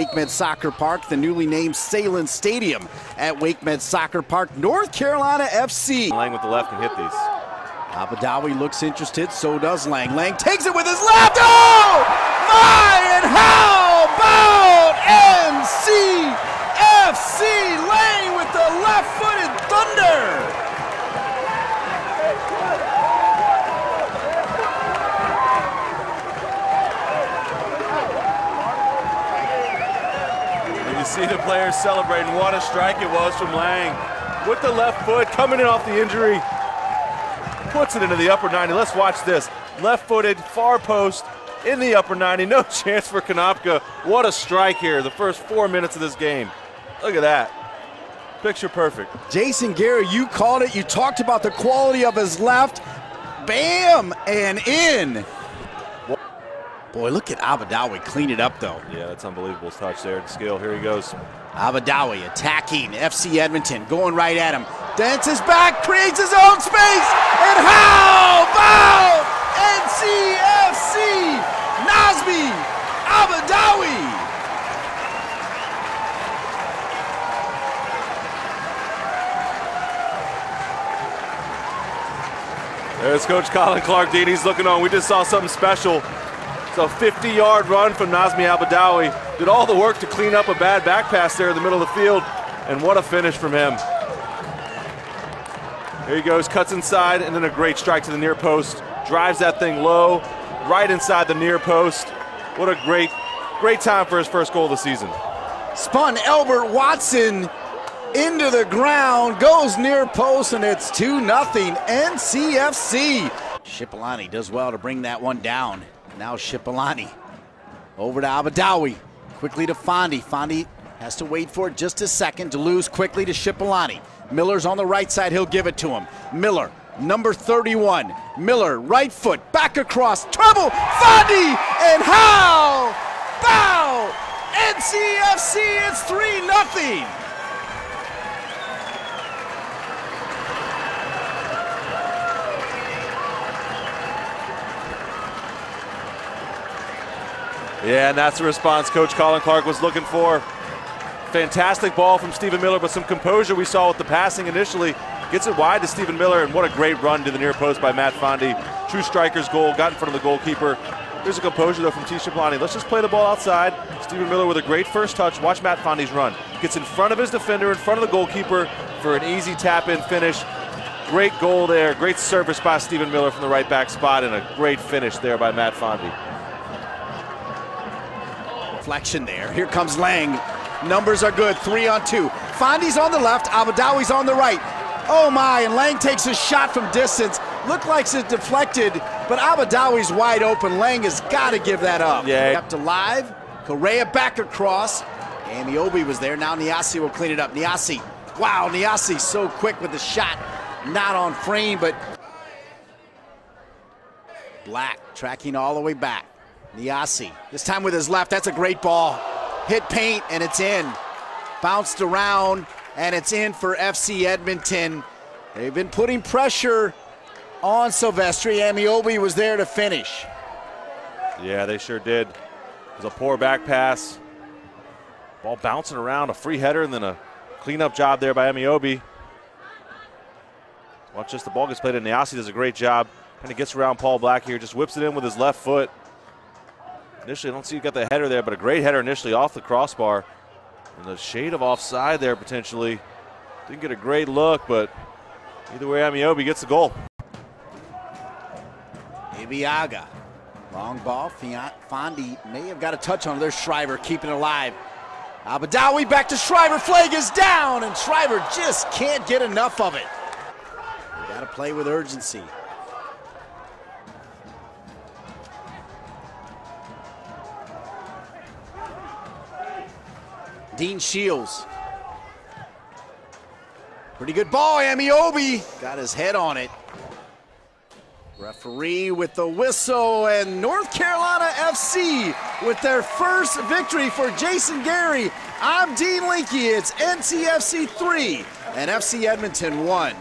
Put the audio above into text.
WakeMed Soccer Park, the newly named Sahlen's Stadium at WakeMed Soccer Park, North Carolina FC. Laing with the left can hit these. Albadawi looks interested, so does Laing. Laing takes it with his left. Oh! My, and how about NCFC? Laing with the left-footed thunder. You see the players celebrating. What a strike it was from Laing. With the left foot, coming in off the injury. Puts it into the upper 90. Let's watch this. Left-footed, far post, in the upper 90. No chance for Konopka. What a strike here, the first four minutes of this game. Look at that. Picture perfect. Jason Gary, you called it. You talked about the quality of his left. Bam! And in. Boy, look at Albadawi clean it up, though. Yeah, that's unbelievable touch there. Skill, here he goes. Albadawi attacking FC Edmonton, going right at him. Dances back, creates his own space, and how about NCFC Nazmi Albadawi? There's Coach Colin Clarke Dean. He's looking on. We just saw something special. A 50-yard run from Nazmi Albadawi. Did all the work to clean up a bad back pass there in the middle of the field. And what a finish from him. Here he goes, cuts inside, and then a great strike to the near post. Drives that thing low, right inside the near post. What a great, great time for his first goal of the season. Spun Albert Watson into the ground, goes near post, and it's 2 0 NCFC. Shipalane does well to bring that one down. Now Shipalane over to Albadawi. Quickly to Fondy. Fondy has to wait for just a second to lose quickly to Shipalane. Miller's on the right side. He'll give it to him. Miller, number 31. Miller, right foot, back across. Trouble. Fondy. And how? Bow. NCFC, it's 3 0. Yeah, and that's the response Coach Colin Clarke was looking for. Fantastic ball from Stephen Miller, but some composure we saw with the passing initially. Gets it wide to Stephen Miller, and what a great run to the near post by Matt Fondy. True striker's goal, got in front of the goalkeeper. There's a composure, though, from T. Shipalane. Let's just play the ball outside. Stephen Miller with a great first touch. Watch Matt Fondy's run. Gets in front of his defender, in front of the goalkeeper for an easy tap-in finish. Great goal there. Great service by Stephen Miller from the right back spot, and a great finish there by Matt Fondy. Flexion there. Here comes Laing. Numbers are good. Three on two. Fondy's on the left. Albadawi's on the right. Oh my, and Laing takes a shot from distance. Looked like it's deflected, but Albadawi's wide open. Laing has got to give that up. Yeah. Up to live. Correa back across. Ameobi was there. Now Nyassi will clean it up. Nyassi. Wow, Nyassi so quick with the shot. Not on frame, but Black tracking all the way back. Nyassi, this time with his left. That's a great ball. Hit paint, and it's in. Bounced around, and it's in for FC Edmonton. They've been putting pressure on Sylvestre. Ameobi was there to finish. Yeah, they sure did. It was a poor back pass. Ball bouncing around, a free header, and then a cleanup job there by Ameobi. Watch this, the ball gets played in. Nyassi does a great job. Kind of gets around Paul Black here, just whips it in with his left foot. Initially, I don't see you got the header there, but a great header initially off the crossbar. And the shade of offside there potentially. Didn't get a great look, but either way, Ameobi gets the goal. Ibiaga. Long ball. Fondy may have got a touch on it. There's Shriver keeping it alive. Albadawi back to Shriver. Flag is down, and Shriver just can't get enough of it. got to play with urgency. Dean Shiels. Pretty good ball, Ameobi. Got his head on it. Referee with the whistle, and North Carolina FC with their first victory for Jason Gary. I'm Dean Linke. It's NCFC 3 and FC Edmonton 1.